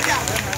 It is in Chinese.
我的